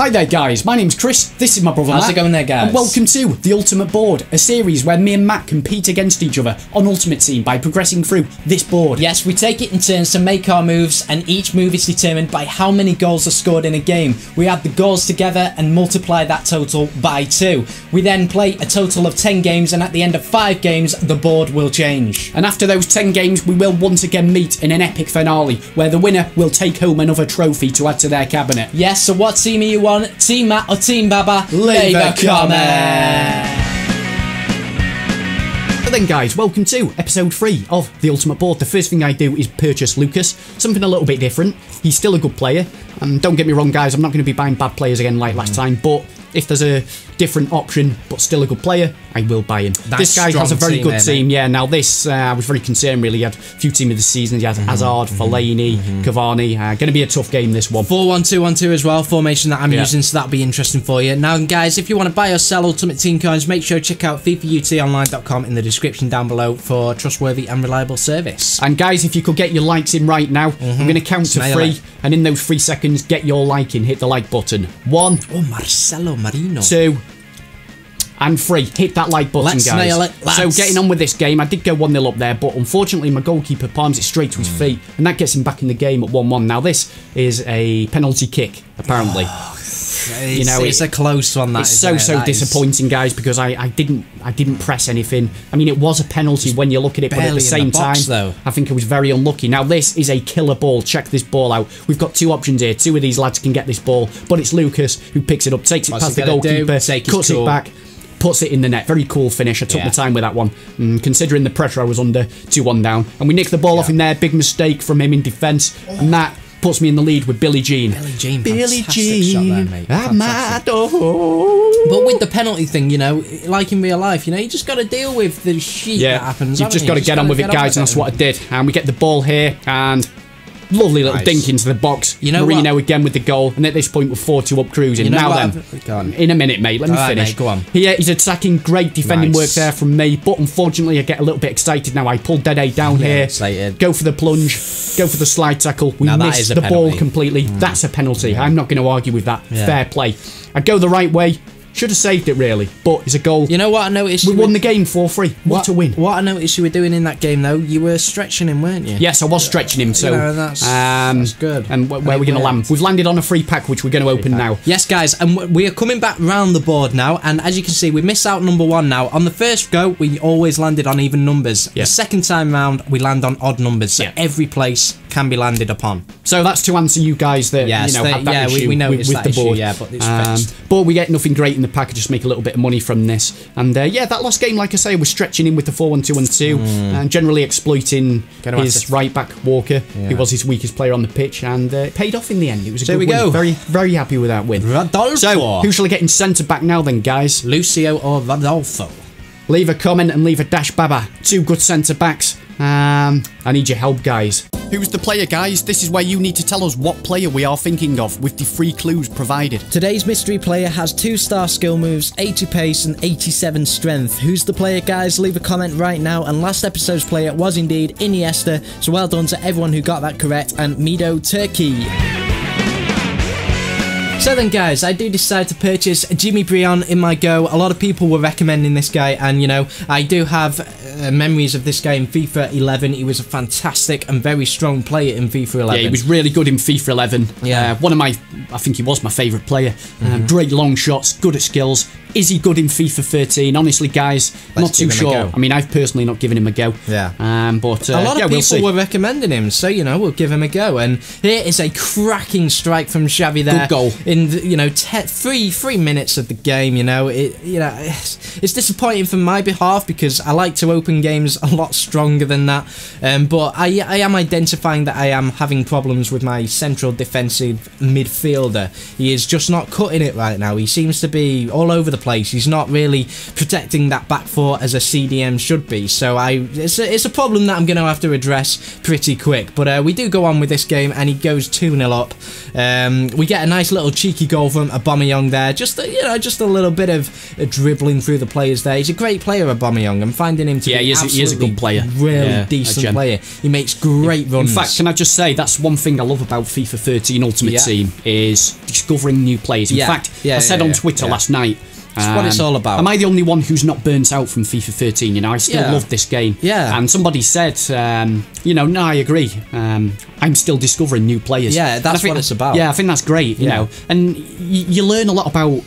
Hi there, guys. My name's Chris. This is my brother How's Matt. it going there, guys? And welcome to The Ultimate Board, a series where me and Matt compete against each other on Ultimate Team by progressing through this board. Yes, we take it in turns to make our moves, and each move is determined by how many goals are scored in a game. We add the goals together and multiply that total by two. We then play a total of 10 games, and at the end of five games, the board will change. And after those 10 games, we will once again meet in an epic finale where the winner will take home another trophy to add to their cabinet. Yes, so what team are you on? Team Matt or Team Baba? Leave a comment. But then, guys, welcome to episode three of The Ultimate Board. The first thing I do is purchase Lucas, something a little bit different. He's still a good player, and don't get me wrong, guys, I'm not going to be buying bad players again like last time, but if there's a different option but still a good player, I will buy him. this guy has a very team good team, yeah. Now, this, uh, I was very concerned, really. He had a few team of the season. He had Hazard, Fellaini, Cavani. Uh, going to be a tough game, this one. 4-1-2-1-2 as well, formation that I'm Yeah. using, so that'll be interesting for you. Now, guys, if you want to buy or sell Ultimate Team coins, make sure to check out FIFAUTOnline.com in the description down below for trustworthy and reliable service. And guys, if you could get your likes in right now, I'm going to count to three, it. and in those three seconds, get your like in. Hit the like button. One, Oh, Marcelo Marino. two, and three. Hit that like button, Let's guys. nail it, so getting on with this game, I did go 1 0 up there, but unfortunately my goalkeeper palms it straight to his Hmm. feet, and that gets him back in the game at 1 1. Now, this is a penalty kick, apparently. It's, you know, it's it- a close one. That it's so it? so That is disappointing, guys, because I, I didn't I didn't press anything. I mean, it was a penalty when you look at it, but at the same the box, time, though. I think I was very unlucky. Now this is a killer ball. Check this ball out. We've got two options here. Two of these lads can get this ball, but it's Lucas who picks it up, takes it What's past the goalkeeper, cuts it back. Puts it in the net. Very cool finish. I took Yeah. my time with that one. Mm, considering the pressure I was under, 2 1 down. And we nicked the ball off in there. Big mistake from him in defence. And that puts me in the lead with Billy Jean. Billie Jean, Billy fantastic shot there, Jean. mate. Amado. But with the penalty thing, you know, like in real life, you know, you just got to deal with the shit Yeah, that happens. you've just got to get on with it, guys, and that's what I did. And we get the ball here, and lovely little Nice. dink into the box. You know Marino what? again with the goal, and at this point we're 4 2 up cruising. You know now then, I've- go on. in a minute, mate, let me All right, finish. mate, go on. Here, he's attacking, great defending Nice. work there from me, but unfortunately I get a little bit excited now. I pull Dead A down Yeah, here, excited. go for the plunge, go for the slide tackle. We Now that miss is a the ball penalty. Mm. completely. That's a penalty. I'm not going to argue with that. Yeah. Fair play. I go the right way. Should have saved it really, but it's a goal. You know what I noticed? we you won the game 4 3. What a win. What I noticed you were doing in that game, though, you were stretching him, weren't you? Yes, I was stretching him, so know, that's- um, that's good. And wh- where are we going to land? We've landed on a free pack, which we're going to open now. Yes, guys, and we are coming back round the board now, and as you can see, we miss out number one now. On the first go, we always landed on even numbers. Yeah. The second time round, we land on odd numbers, so Yeah. every place can be landed upon. So that's to answer you guys that Yes, you know that yeah, we- we with, noticed with that the issue, board. yeah, but it's um, fixed. but we get nothing great in the pack. Just make a little bit of money from this, and uh, yeah, that last game, like I say, was stretching in with the four one two and two, and generally exploiting his right back Walker, who was his weakest player on the pitch, and uh, it paid off in the end. It was a There good we win. go. Very very happy with that win. Rodolfo. So who shall I get in centre back now then, guys? Lucio or Rodolfo? Leave a comment and leave a dash baba. Two good centre backs. Um, I need your help, guys. Who's the player, guys? This is where you need to tell us what player we are thinking of with the free clues provided. Today's mystery player has 2 star skill moves, 80 pace, and 87 strength. Who's the player, guys? Leave a comment right now. And last episode's player was indeed Iniesta, so well done to everyone who got that correct. And Mido Turkey. So then, guys, I do decide to purchase Jimmy Briand in my go. A lot of people were recommending this guy, and you know, I do have uh, memories of this guy in FIFA 11. He was a fantastic and very strong player in FIFA 11. Yeah, he was really good in FIFA 11. Yeah. Uh, one of my, I think he was my favourite player. Um, great long shots, good at skills. Is he good in FIFA 13? Honestly, guys, not too give him a sure. I mean, I've personally not given him a go. Yeah. Um, but uh, a lot yeah, of we'll people were recommending him, so you know we'll give him a go. And here is a cracking strike from Xavi there. Good goal. in the, you know te- three three minutes of the game. You know it you know it's, it's disappointing from my behalf because I like to open games a lot stronger than that. Um, but I I am identifying that I am having problems with my central defensive midfielder. He is just not cutting it right now. He seems to be all over the place. He's not really protecting that back four as a CDM should be. So I it's a, it's a problem that I'm going to have to address pretty quick. But uh, we do go on with this game and he goes 2 0 up. Um, we get a nice little cheeky goal from Aubameyang there. Just a, you know, just a little bit of uh, dribbling through the players there. He's a great player, Aubameyang. I'm finding him to Yeah, be he is a- he is a good player. Really Yeah, decent player. He makes great In runs. In fact, can I just say that's one thing I love about FIFA 13 Ultimate Yeah. Team is discovering new players. In Yeah. fact, Yeah, I said on Twitter last night. Um, what it's all about. Am I the only one who's not burnt out from FIFA 13? You know, I still Yeah. love this game. Yeah. And somebody said, um, you know, no, I agree. Um, I'm still discovering new players. Yeah, that's think- what it's about. Yeah, I think that's great. You Yeah. know, and y- you learn a lot about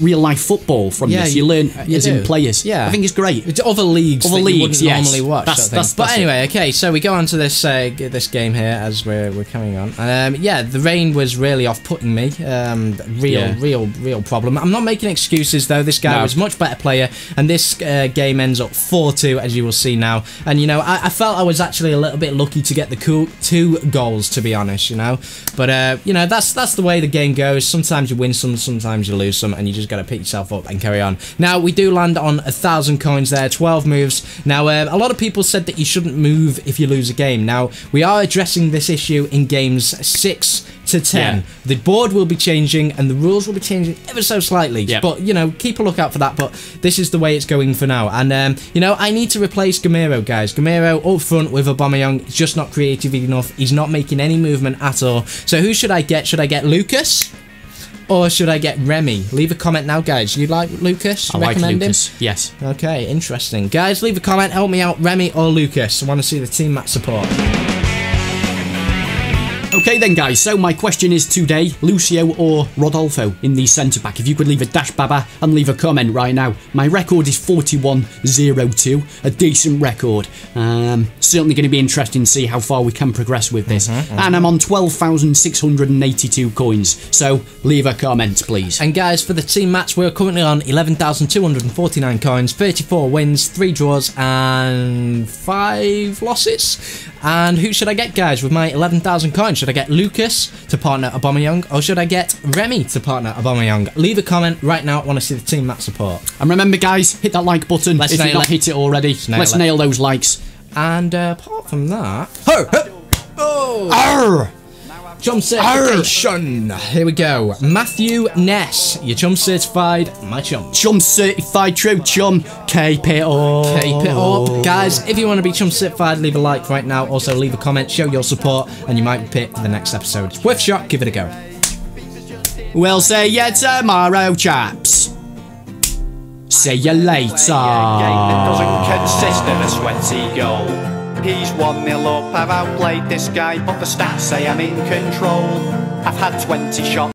real life football from Yeah, this. You, you- learn you as in players. Yeah. I think it's great. It's other leagues, Other leagues, you yes. normally watch. That's- that's- but that's it. anyway, okay, so we go on to this uh, this game here as we're, we're coming on. Um, yeah, the rain was really off-putting me. Um, real, Yeah. real, real problem. I'm not making excuses though. This guy No. was much better player, and this uh, game ends up 4-2, as you will see now. And you know, I, I felt I was actually a little bit lucky to get the cool two goals, to be honest. You know, but uh, you know that's that's the way the game goes. Sometimes you win some, sometimes you lose some, and you just got to pick yourself up and carry on. Now we do land on a thousand coins there, 12 moves. Now uh, a lot of people said that you shouldn't move if you lose a game. Now we are addressing this issue in games six to 10. Yeah. The board will be changing and the rules will be changing ever so slightly. Yep. But, you know, keep a lookout for that. But this is the way it's going for now. And, um, you know, I need to replace Gameiro, guys. Gameiro up front with Aubameyang is just not creative enough. He's not making any movement at all. So who should I get? Should I get Lucas? Or should I get Remy? Leave a comment now, guys. You like Lucas? I like Recommend him? Lucas. Yes. Okay, interesting. Guys, leave a comment. Help me out, Remy or Lucas. I want to see the team match support. Okay then guys, so my question is today, Lucio or Rodolfo in the centre back? If you could leave a dash baba and leave a comment right now. My record is 41.02, a decent record. Um, certainly going to be interesting to see how far we can progress with this. And I'm on 12,682 coins, so leave a comment please. And guys, for the team match, we're currently on 11,249 coins, 34 wins, 3 draws, and 5 losses. And who should I get, guys, with my 11,000 coins? Should I get Lucas to partner Aubameyang, or should I get Remy to partner Aubameyang? Leave a comment right now. I want to see the team match support. And remember guys, hit that like button Let's if you've not it. hit it already. nail Let's it. nail those likes. And uh, apart from that, Arr! Chum certification. Here we go. Matthew Ness, your chum certified, my chum. Chum certified true chum, keep it up. Keep it up. Guys, if you want to be chum certified, leave a like right now. Also, leave a comment, show your support, and you might be picked for the next episode. It's worth a shot, give it a go. We'll see you tomorrow, chaps. See you later. He's 1 0 up, I've outplayed this guy, but the stats say I'm in control. I've had 20 shots.